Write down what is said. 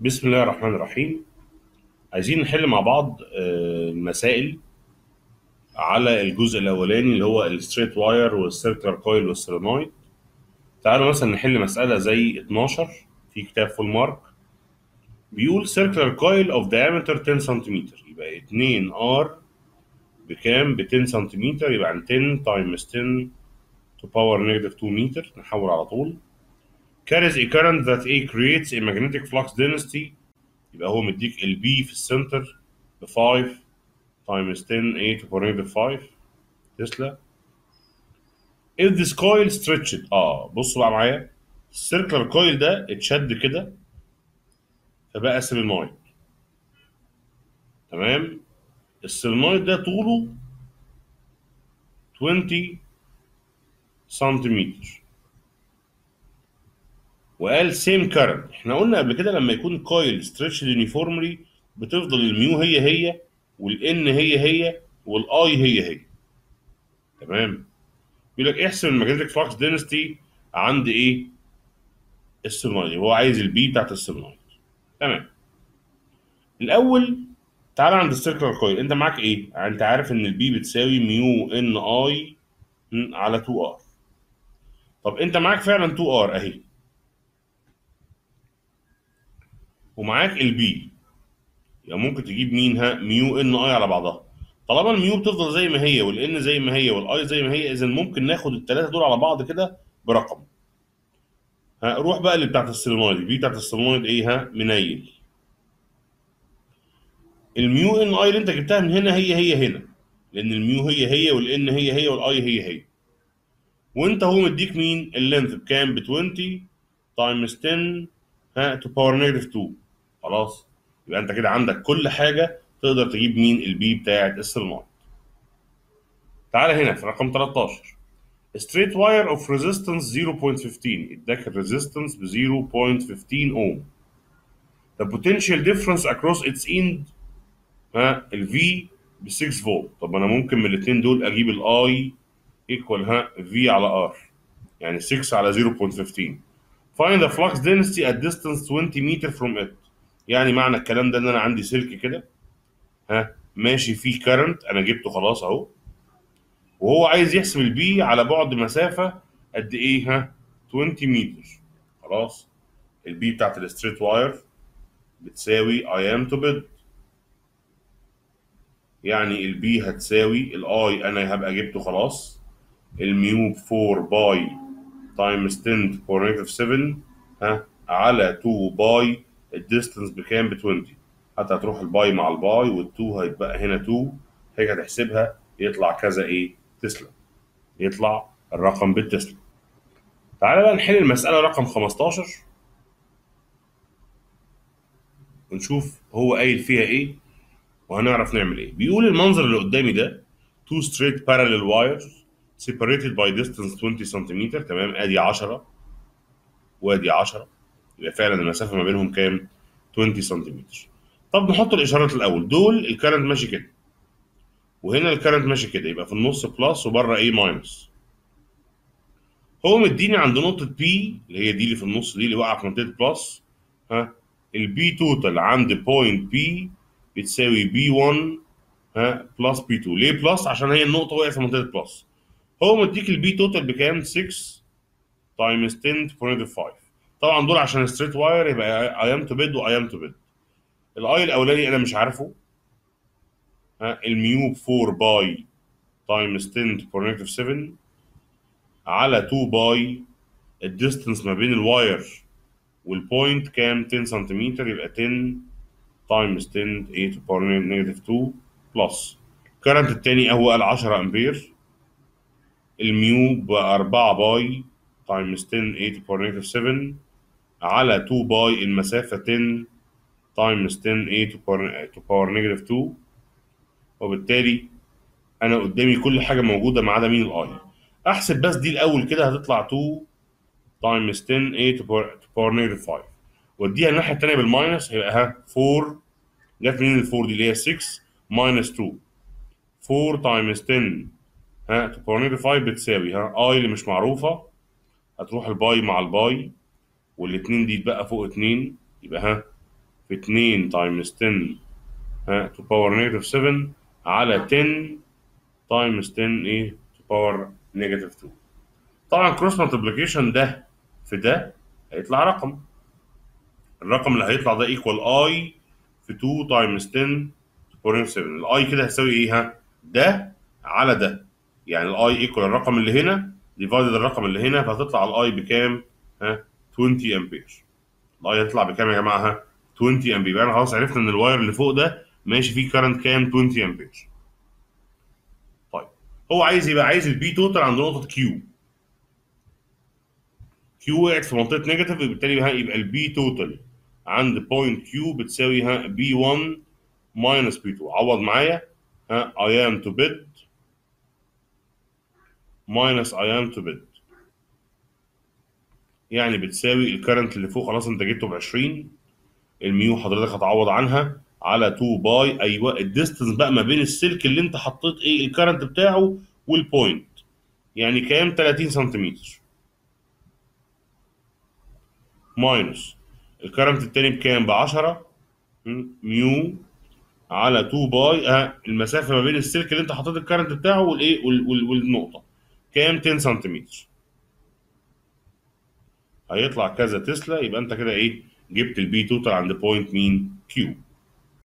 بسم الله الرحمن الرحيم. عايزين نحل مع بعض آه، مسائل على الجزء الأولاني اللي هو ال straight wire وال circular coil وال solenoid تعالوا مثلا نحل مسألة زي 12 في كتاب Full Mark بيقول circular coil of diameter 10 سنتيمتر يبقى 2 R بكام؟ ب 10 سنتيمتر يبقى عن 10 times 10 to power negative 2 متر نحول على طول. Carries a current that A creates a magnetic flux density. يبقى هو مديك ال B في ال center ب 5 times 10 A to negative 5 تسلا. If this coil stretched آه بصوا بقى معايا. ال circular coil ده اتشد كده فبقى solenoid. تمام؟ ال solenoid ده طوله 20 سنتيمتر وقال same current إحنا قلنا قبل كده لما يكون coil stretch uniformly بتفضل ال mu هي هي وال N هي هي وال I هي هي. تمام؟ بيقول لك احسب ال magnetic flux density عند إيه؟ ال solenoid هو عايز ال B بتاعت ال solenoid تمام؟ الأول تعالى عند ال circular coil انت معاك إيه؟ انت عارف ان ال B بتساوي mu N I على 2 R طب انت معاك فعلا 2 R اهي. ومعاك ال B يبقى ممكن تجيب مين؟ ها mu N I على بعضها. طالما ال mu بتفضل زي ما هي وال N زي ما هي وال I زي ما هي إذا ممكن ناخد الثلاثه دول على بعض كده برقم. ها روح بقى اللي بتاعت السولينويد البي بتاعت السولينويد إيه؟ ها mu N I L. ال mu N I اللي أنت جبتها من هنا هي هي هنا. لأن ال mu هي هي وال N هي هي وال I هي هي. وأنت هو مديك مين؟ ال length بكام؟ ب 20 times 10 ها to power negative 2 خلاص. يبقى انت كده عندك كل حاجة تقدر تجيب مين؟ ال B بتاعت ال solenoid تعالى هنا في رقم 13 straight wire of resistance 0.15 اداك ال resistance ب 0.15 اوم the potential difference across its end ها ال V ب 6 فولت. طب أنا ممكن من الاثنين دول أجيب ال I equal ها V على R. يعني 6 على 0.15 find the flux density at distance 20 meter from it. يعني معنى الكلام ده إن أنا عندي سلك كده. ها ماشي فيه current أنا جبته خلاص أهو. وهو عايز يحسب ال B على بعد مسافة قد إيه؟ ها 20 متر خلاص. ال B بتاعت ال straight wire بتساوي I am to bid يعني ال B هتساوي ال I أنا هبقى جبته خلاص. ال mu ب 4 pi times 10 power negative 7 ها على 2 pi ال distance بكام؟ ب 20 حتى هتروح ال pi مع ال pi وال2 هيتبقى هنا 2 هيك هتحسبها يطلع كذا إيه؟ تسلا. يطلع الرقم بالتسلا. تعالى بقى نحل المسألة رقم 15 ونشوف هو قايل فيها إيه وهنعرف نعمل إيه. بيقول المنظر اللي قدامي ده two straight parallel wires separated by distance 20 سنتيمتر تمام؟ أدي 10 وأدي 10 يبقى فعلا المسافة ما بينهم كام؟ 20 سنتيمتر طب نحط الإشارات الأول. دول الكرنت ماشي كده. وهنا ال current ماشي كده. يبقى في النص plus وبرة إيه minus هو مديني عند نقطة P اللي هي دي اللي في النص دي اللي واقعة في منطقة plus ها ال B total عند point P بتساوي B 1 ها؟ plus B 2 ليه plus؟ عشان هي النقطة واقعة في منطقة plus هو مديك ال B total بكام؟ 6 times 10 to 5 طبعا دول عشان straight wire يبقى I am to bid و I am to bid ال I الأولاني أنا مش عارفه. ها ال mu ب 4 pi times 10 to power negative 7 على 2 pi ال distance ما بين ال wire وال point كام؟ 10 سنتيمتر يبقى 10 times 10 ها to power negative 2 plus ال current التاني هو قال 10 أمبير. ال mu ب 4 pi times 10 ها to power negative 7 على 2 pi المسافة 10 times 10 ها to power, to power negative 2 وبالتالي أنا قدامي كل حاجة موجودة ما عدا مين ال I أحسب بس دي الأول كده هتطلع 2 times 10 ها to power negative 5 واديها الناحية الثانية بال minus هيبقى ها 4 جت منين ال 4 دي؟ اللي هي 6 minus 2 4 times 10 ها to power negative 5 بتساوي ها I اللي مش معروفة. هتروح ال pi مع ال pi والاثنين دي يتبقى فوق 2 يبقى ها في 2 times 10 ها to power negative 7 على 10 times 10 إيه to power negative 2 طبعا cross multiplication ده في ده هيطلع رقم. الرقم اللي هيطلع ده equal I في 2 times 10 to power 7 ال I كده هتساوي إيه؟ ها ده على ده. يعني ال I equal الرقم اللي هنا divided الرقم اللي هنا فهتطلع ال I بكام؟ ها 20 امبير ال I هتطلع بكام يا جماعة؟ ها 20 امبير يبقى أنا خلاص عرفنا إن ال wire اللي فوق ده ماشي فيه current كام؟ 20 امبير طيب هو عايز يبقى عايز ال B total عند نقطة Q Q وقعت في منطقة negative بالتالي ها يبقى ال B total عند point Q بتساوي ها B 1 minus B 2 عوض معايا. ها I am to bid minus I am to bid يعني بتساوي ال current اللي فوق. خلاص انت جبته ب 20 ال mu حضرتك هتعوض عنها على 2 pi أيوه ال distance بقى ما بين السلك اللي انت حطيت إيه ال current بتاعه وال point يعني كام؟ 30 سنتيمتر. minus ال current التاني بكام؟ ب 10 mu على 2 pi آه المسافة ما بين السلك اللي انت حطيت ال current بتاعه والايه وال- وال- والنقطة. كام؟ 10 سنتيمتر. هيطلع كذا تسلا يبقى انت كده إيه جبت ال B total عند point مين Q